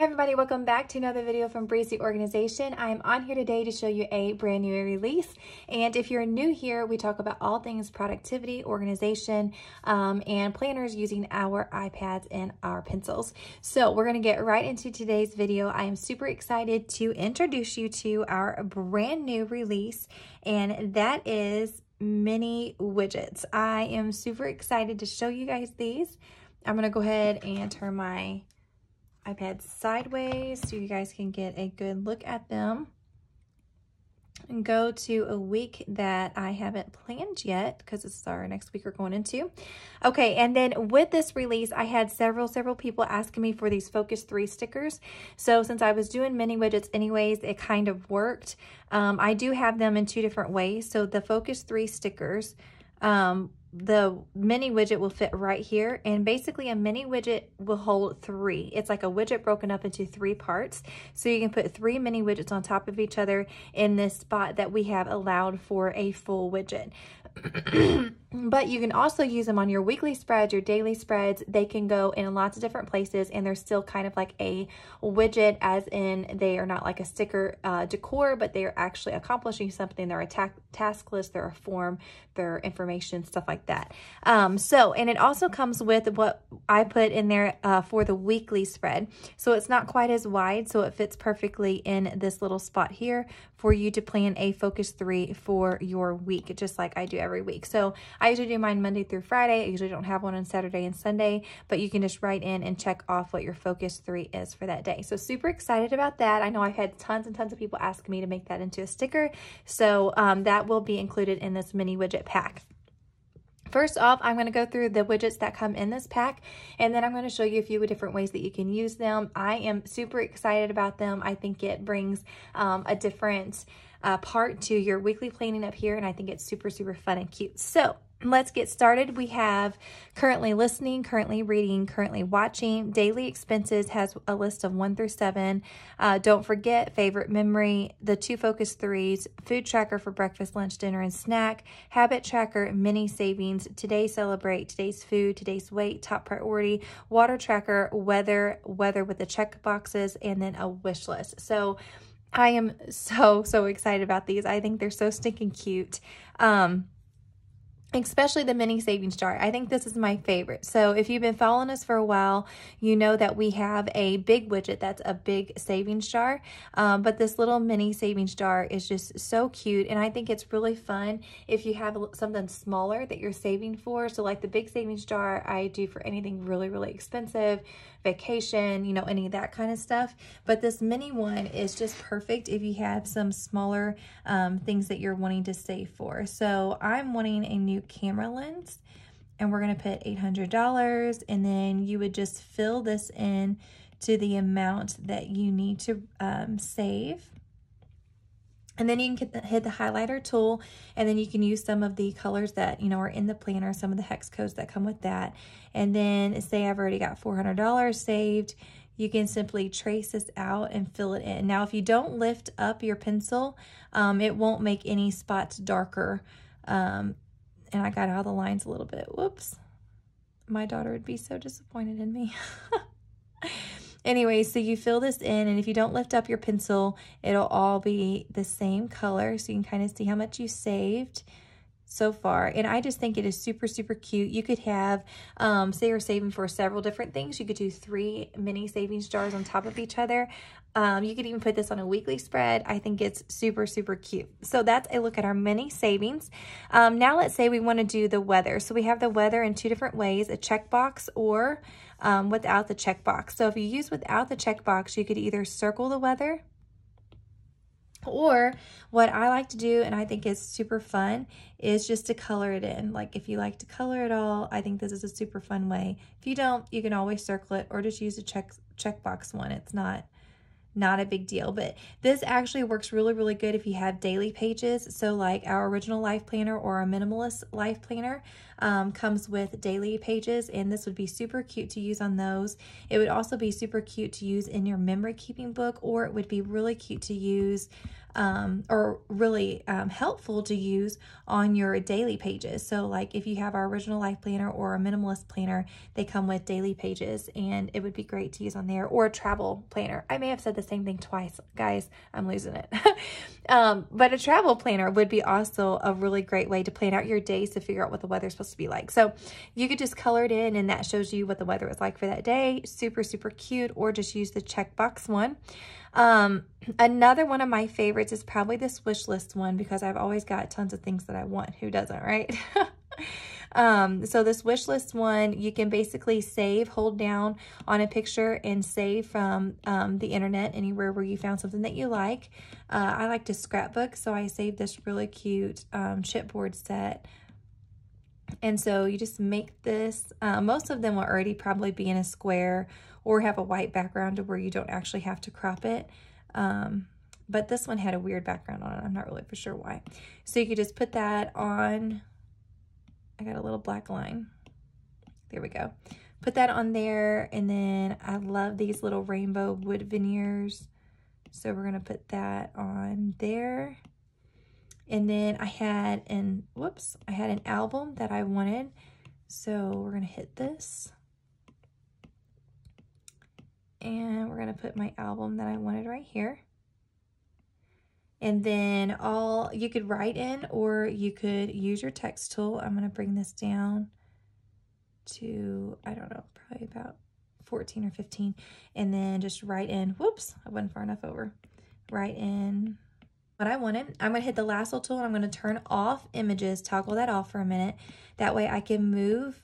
Hey everybody, welcome back to another video from Breezy Organization. I'm on here today to show you a brand new release. And if you're new here, we talk about all things productivity, organization, um, and planners using our iPads and our pencils. So we're gonna get right into today's video. I am super excited to introduce you to our brand new release, and that is mini widgets. I am super excited to show you guys these. I'm gonna go ahead and turn my iPad sideways so you guys can get a good look at them. And go to a week that I haven't planned yet because it's our next week we're going into. Okay, and then with this release, I had several, several people asking me for these Focus 3 stickers. So since I was doing mini widgets anyways, it kind of worked. Um, I do have them in two different ways. So the Focus 3 stickers, um, the mini widget will fit right here and basically a mini widget will hold three. It's like a widget broken up into three parts. So you can put three mini widgets on top of each other in this spot that we have allowed for a full widget but you can also use them on your weekly spreads, your daily spreads. They can go in lots of different places and they're still kind of like a widget as in they are not like a sticker uh, decor, but they are actually accomplishing something. They're a ta task list, they're a form, they're information, stuff like that. Um, so, and it also comes with what I put in there uh, for the weekly spread. So it's not quite as wide, so it fits perfectly in this little spot here for you to plan a focus three for your week, just like I do every week. So I usually do mine Monday through Friday. I usually don't have one on Saturday and Sunday, but you can just write in and check off what your focus three is for that day. So super excited about that. I know I've had tons and tons of people ask me to make that into a sticker. So um, that will be included in this mini widget pack. First off, I'm going to go through the widgets that come in this pack, and then I'm going to show you a few different ways that you can use them. I am super excited about them. I think it brings um, a different uh, part to your weekly planning up here, and I think it's super, super fun and cute. So Let's get started. We have currently listening, currently reading, currently watching. Daily expenses has a list of one through seven. Uh, don't forget favorite memory, the two focus threes, food tracker for breakfast, lunch, dinner, and snack, habit tracker, mini savings, today celebrate, today's food, today's weight, top priority, water tracker, weather, weather with the check boxes, and then a wish list. So I am so, so excited about these. I think they're so stinking cute. Um, especially the mini savings jar. I think this is my favorite. So if you've been following us for a while, you know that we have a big widget that's a big savings jar. Um, but this little mini savings jar is just so cute. And I think it's really fun if you have something smaller that you're saving for. So like the big savings jar, I do for anything really, really expensive, vacation, you know, any of that kind of stuff. But this mini one is just perfect if you have some smaller um, things that you're wanting to save for. So I'm wanting a new camera lens and we're going to put $800 and then you would just fill this in to the amount that you need to um, save. And then you can hit the highlighter tool and then you can use some of the colors that, you know, are in the planner, some of the hex codes that come with that. And then say I've already got $400 saved, you can simply trace this out and fill it in. Now, if you don't lift up your pencil, um, it won't make any spots darker. Um, and I got out the lines a little bit. Whoops. My daughter would be so disappointed in me. Anyway, so you fill this in, and if you don't lift up your pencil, it'll all be the same color, so you can kind of see how much you saved so far. And I just think it is super, super cute. You could have, um, say you're saving for several different things. You could do three mini savings jars on top of each other. Um, you could even put this on a weekly spread. I think it's super, super cute. So that's a look at our mini savings. Um, now let's say we want to do the weather. So we have the weather in two different ways, a checkbox or um, without the checkbox. So if you use without the checkbox, you could either circle the weather or what I like to do, and I think is super fun, is just to color it in. Like if you like to color it all, I think this is a super fun way. If you don't, you can always circle it or just use a check checkbox one. It's not not a big deal. But this actually works really, really good if you have daily pages. So like our original life planner or a minimalist life planner, um, comes with daily pages and this would be super cute to use on those. It would also be super cute to use in your memory keeping book or it would be really cute to use um, or really um, helpful to use on your daily pages. So like if you have our original life planner or a minimalist planner, they come with daily pages and it would be great to use on there or a travel planner. I may have said the same thing twice, guys. I'm losing it. um, but a travel planner would be also a really great way to plan out your days to figure out what the weather's is supposed to be like. So you could just color it in and that shows you what the weather was like for that day. Super, super cute. Or just use the checkbox one. Um, another one of my favorites is probably this wish list one because I've always got tons of things that I want. Who doesn't, right? um, so this wish list one, you can basically save, hold down on a picture and save from um, the internet anywhere where you found something that you like. Uh, I like to scrapbook, so I saved this really cute um, chipboard set and so you just make this, uh, most of them will already probably be in a square or have a white background to where you don't actually have to crop it. Um, but this one had a weird background on it. I'm not really for sure why. So you could just put that on, I got a little black line. There we go. Put that on there. And then I love these little rainbow wood veneers. So we're going to put that on there. And then I had an, whoops, I had an album that I wanted. So we're to hit this. And we're to put my album that I wanted right here. And then all, you could write in or you could use your text tool. I'm to bring this down to, I don't know, probably about 14 or 15. And then just write in, whoops, I wasn't far enough over. Write in what I wanted. I'm going to hit the lasso tool and I'm going to turn off images, toggle that off for a minute. That way I can move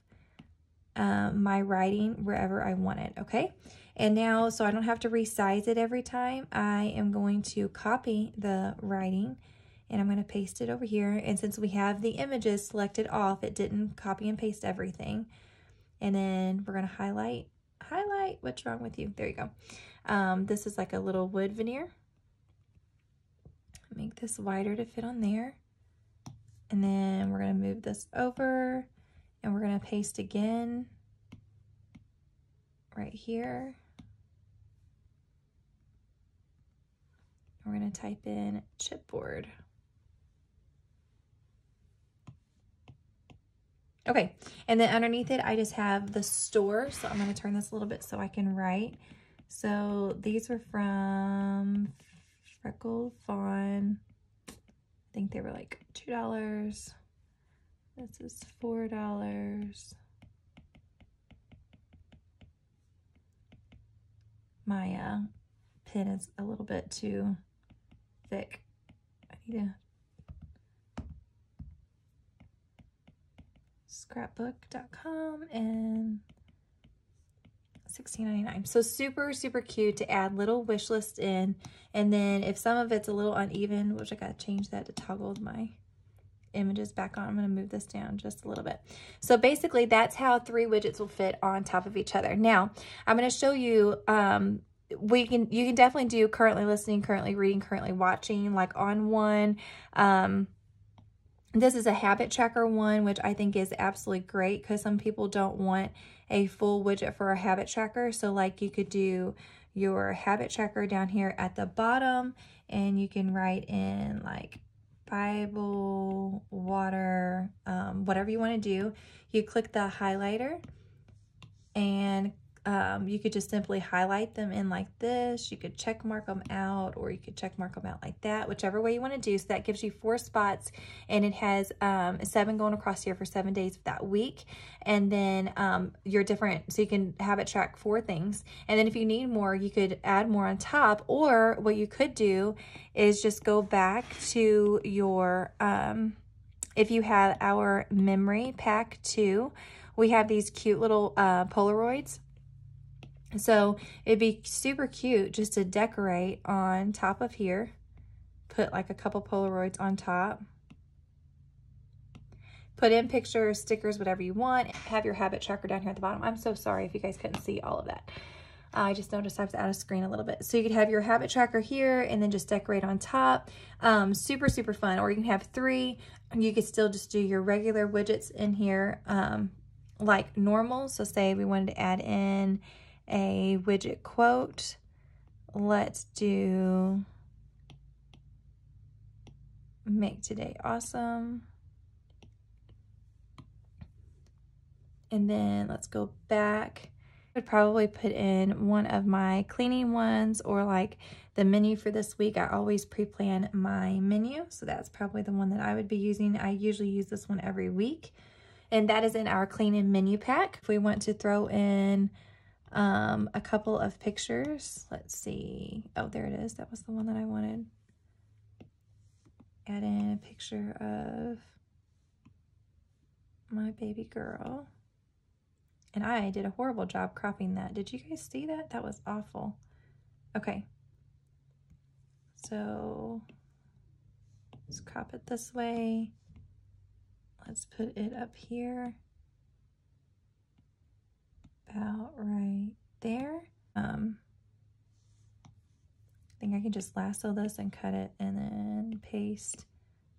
um, my writing wherever I want it, okay? And now, so I don't have to resize it every time, I am going to copy the writing and I'm going to paste it over here. And since we have the images selected off, it didn't copy and paste everything. And then we're going to highlight, highlight, what's wrong with you? There you go. Um, this is like a little wood veneer make this wider to fit on there. And then we're going to move this over and we're going to paste again right here. We're going to type in chipboard. Okay, and then underneath it, I just have the store. So I'm going to turn this a little bit so I can write. So these were from Freckle Fawn. I think they were like $2. This is $4. My uh, pen is a little bit too thick. I need a scrapbook.com and $16.99. So super, super cute to add little wish list in. And then if some of it's a little uneven, which I got to change that to toggle my images back on. I'm going to move this down just a little bit. So basically that's how three widgets will fit on top of each other. Now I'm going to show you, um, we can, you can definitely do currently listening, currently reading, currently watching, like on one, um, this is a habit tracker one, which I think is absolutely great because some people don't want a full widget for a habit tracker. So like you could do your habit tracker down here at the bottom and you can write in like Bible, water, um, whatever you want to do. You click the highlighter and um, you could just simply highlight them in like this. You could check mark them out or you could check mark them out like that, whichever way you want to do. So that gives you four spots and it has um, seven going across here for seven days of that week. And then um, your different, so you can have it track four things. And then if you need more, you could add more on top or what you could do is just go back to your, um, if you have our memory pack too, we have these cute little uh, Polaroids so it'd be super cute just to decorate on top of here. Put like a couple Polaroids on top. Put in pictures, stickers, whatever you want. Have your habit tracker down here at the bottom. I'm so sorry if you guys couldn't see all of that. I just noticed I was out of screen a little bit. So you could have your habit tracker here and then just decorate on top. Um, super, super fun. Or you can have three. You could still just do your regular widgets in here um, like normal. So say we wanted to add in a widget quote. Let's do make today awesome. And then let's go back. I would probably put in one of my cleaning ones or like the menu for this week. I always pre-plan my menu. So that's probably the one that I would be using. I usually use this one every week. And that is in our cleaning menu pack. If we want to throw in um, a couple of pictures, let's see. Oh, there it is. That was the one that I wanted. Add in a picture of my baby girl. And I did a horrible job cropping that. Did you guys see that? That was awful. Okay. So let's crop it this way. Let's put it up here. About right there. Um, I think I can just lasso this and cut it and then paste,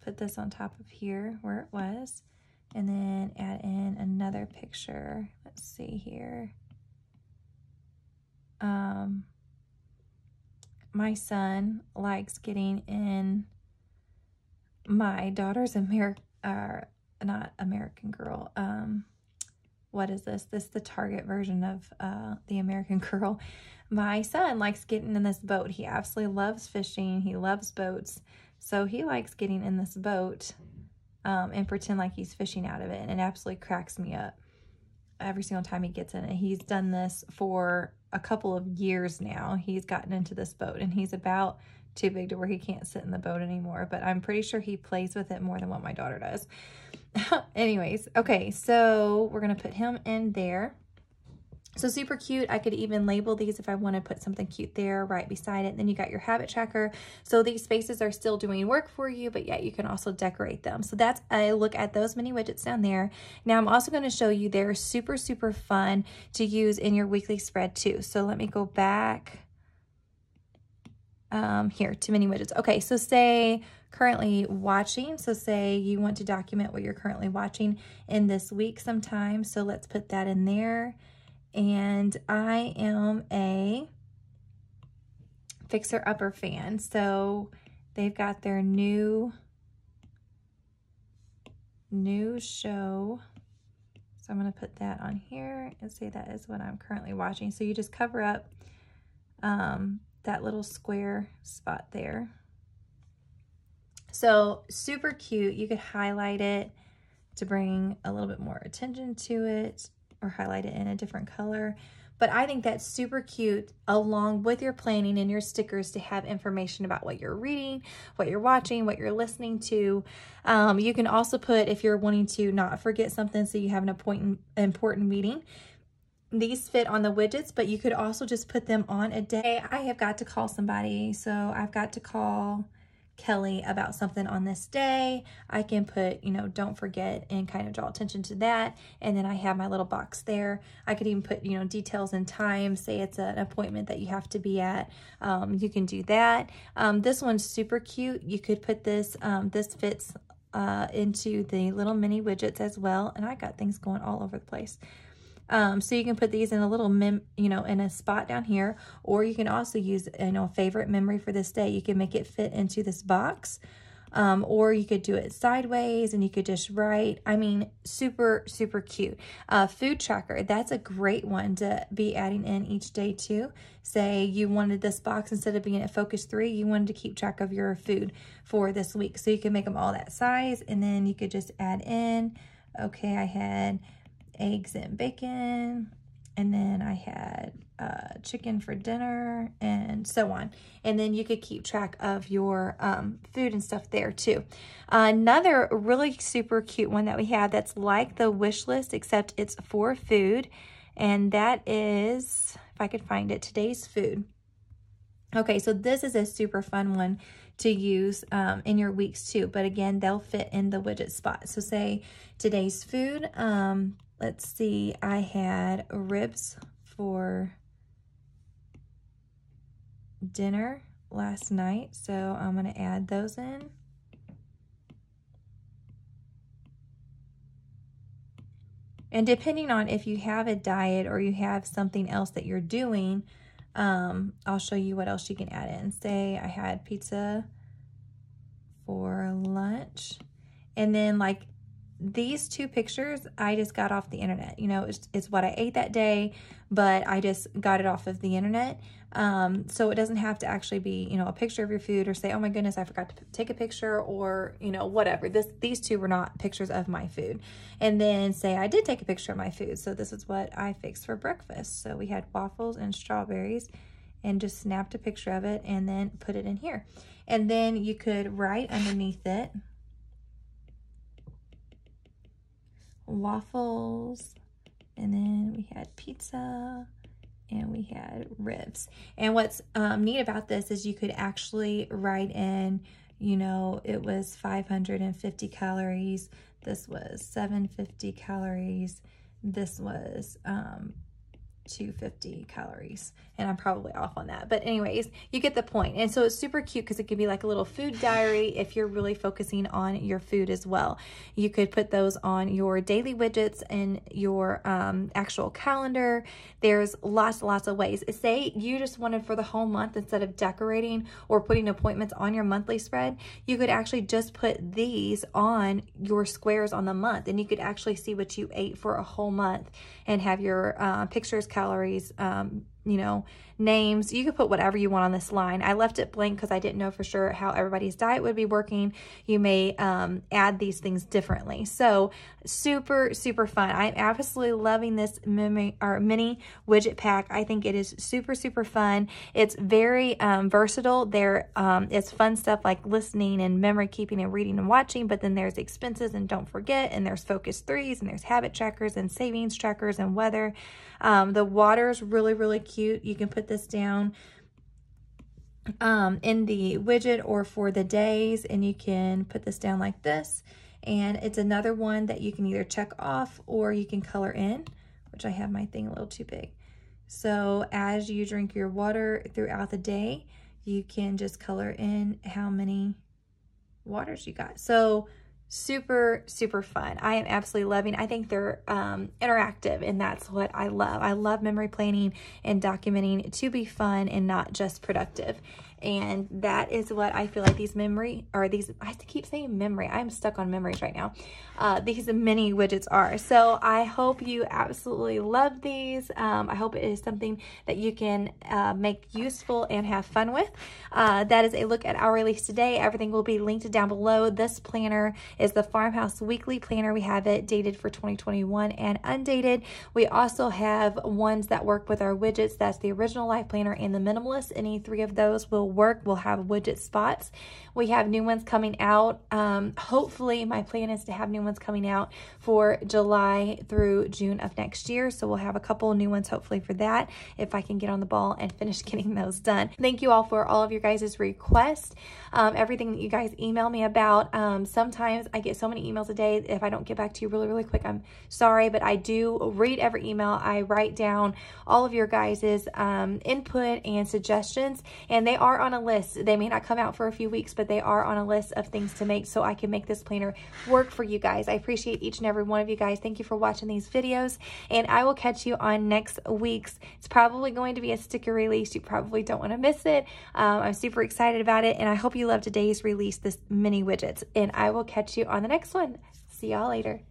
put this on top of here where it was and then add in another picture. Let's see here. Um, my son likes getting in my daughter's American, uh, not American Girl. Um, what is this? This is the Target version of uh, the American Girl. My son likes getting in this boat. He absolutely loves fishing. He loves boats. So he likes getting in this boat um, and pretend like he's fishing out of it. And it absolutely cracks me up every single time he gets in it. He's done this for a couple of years now. He's gotten into this boat and he's about too big to where he can't sit in the boat anymore. But I'm pretty sure he plays with it more than what my daughter does. Anyways, okay, so we're going to put him in there. So super cute. I could even label these if I want to put something cute there right beside it. Then you got your habit tracker. So these spaces are still doing work for you, but yet you can also decorate them. So that's a look at those mini widgets down there. Now I'm also going to show you they're super, super fun to use in your weekly spread too. So let me go back um, here to mini widgets. Okay, so say currently watching. So say you want to document what you're currently watching in this week sometime. So let's put that in there and I am a Fixer Upper fan. So they've got their new new show. So I'm going to put that on here and say that is what I'm currently watching. So you just cover up um, that little square spot there. So super cute. You could highlight it to bring a little bit more attention to it or highlight it in a different color. But I think that's super cute along with your planning and your stickers to have information about what you're reading, what you're watching, what you're listening to. Um, you can also put, if you're wanting to not forget something so you have an important, important meeting, these fit on the widgets, but you could also just put them on a day. I have got to call somebody, so I've got to call Kelly about something on this day, I can put, you know, don't forget and kind of draw attention to that. And then I have my little box there. I could even put, you know, details and time, say it's an appointment that you have to be at. Um, you can do that. Um, this one's super cute. You could put this, um, this fits uh, into the little mini widgets as well. And I got things going all over the place. Um, so you can put these in a little, mem you know, in a spot down here, or you can also use, you know, a favorite memory for this day. You can make it fit into this box, um, or you could do it sideways and you could just write. I mean, super, super cute. Uh, food tracker, that's a great one to be adding in each day too. Say you wanted this box, instead of being at focus three, you wanted to keep track of your food for this week. So you can make them all that size and then you could just add in, okay, I had eggs and bacon. And then I had uh, chicken for dinner and so on. And then you could keep track of your um, food and stuff there too. Another really super cute one that we have that's like the wish list, except it's for food. And that is, if I could find it, today's food. Okay, so this is a super fun one to use um, in your weeks too. But again, they'll fit in the widget spot. So say today's food, um, let's see, I had ribs for dinner last night, so I'm going to add those in. And depending on if you have a diet or you have something else that you're doing, um, I'll show you what else you can add in. Say I had pizza for lunch. And then like these two pictures I just got off the internet. You know, it's, it's what I ate that day, but I just got it off of the internet. Um, so it doesn't have to actually be, you know, a picture of your food or say, oh my goodness, I forgot to take a picture or, you know, whatever. This These two were not pictures of my food. And then say I did take a picture of my food. So this is what I fixed for breakfast. So we had waffles and strawberries and just snapped a picture of it and then put it in here. And then you could write underneath it, waffles, and then we had pizza, and we had ribs. And what's um, neat about this is you could actually write in, you know, it was 550 calories, this was 750 calories, this was um, 250 calories and I'm probably off on that. But anyways you get the point. And so it's super cute because it could be like a little food diary if you're really focusing on your food as well. You could put those on your daily widgets and your um, actual calendar. There's lots lots of ways. Say you just wanted for the whole month instead of decorating or putting appointments on your monthly spread you could actually just put these on your squares on the month and you could actually see what you ate for a whole month and have your uh, pictures calories, um, you know, names. You could put whatever you want on this line. I left it blank because I didn't know for sure how everybody's diet would be working. You may um, add these things differently. So super, super fun. I'm absolutely loving this mini, or mini widget pack. I think it is super, super fun. It's very um, versatile. There, um, it's fun stuff like listening and memory keeping and reading and watching, but then there's expenses and don't forget, and there's focus threes, and there's habit trackers and savings trackers and weather. Um, the water is really, really cute. You can put this down um, in the widget or for the days and you can put this down like this. And it's another one that you can either check off or you can color in which I have my thing a little too big. So as you drink your water throughout the day you can just color in how many waters you got. So super super fun. I am absolutely loving i think they're um, interactive and that's what i love. I love memory planning and documenting to be fun and not just productive and that is what I feel like these memory, or these, I have to keep saying memory. I'm stuck on memories right now. Uh, these mini widgets are. So I hope you absolutely love these. Um, I hope it is something that you can uh, make useful and have fun with. Uh, that is a look at our release today. Everything will be linked down below. This planner is the Farmhouse Weekly Planner. We have it dated for 2021 and undated. We also have ones that work with our widgets. That's the original Life Planner and the Minimalist. Any three of those will will work. We'll have widget spots. We have new ones coming out. Um, hopefully, my plan is to have new ones coming out for July through June of next year. So we'll have a couple new ones hopefully for that if I can get on the ball and finish getting those done. Thank you all for all of your guys' requests, um, everything that you guys email me about. Um, sometimes I get so many emails a day. If I don't get back to you really, really quick, I'm sorry, but I do read every email. I write down all of your guys' um, input and suggestions, and they are on a list. They may not come out for a few weeks, but they are on a list of things to make so I can make this planner work for you guys. I appreciate each and every one of you guys. Thank you for watching these videos and I will catch you on next week's. It's probably going to be a sticker release. You probably don't want to miss it. Um, I'm super excited about it and I hope you love today's release, this mini widgets, and I will catch you on the next one. See y'all later.